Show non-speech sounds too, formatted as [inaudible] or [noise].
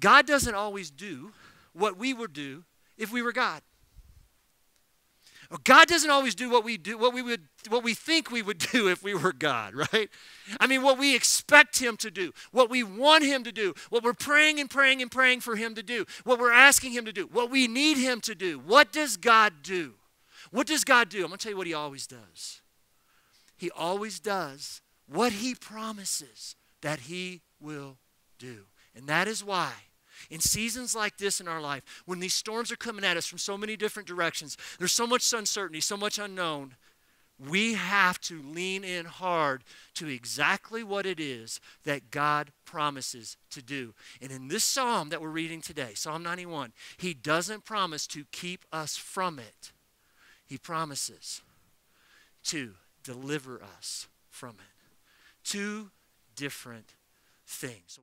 God doesn't always do what we would do if we were God. Oh, God doesn't always do what we do, what we would, what we think we would [laughs] do if we were God, right? I mean, what we expect Him to do, what we want Him to do, what we're praying and praying and praying for Him to do, what we're asking Him to do, what we need Him to do. What does God do? What does God do? I'm going to tell you what He always does. He always does what He promises that He will do. And that is why in seasons like this in our life, when these storms are coming at us from so many different directions, there's so much uncertainty, so much unknown, we have to lean in hard to exactly what it is that God promises to do. And in this psalm that we're reading today, Psalm 91, He doesn't promise to keep us from it, He promises to deliver us from it. Two different things.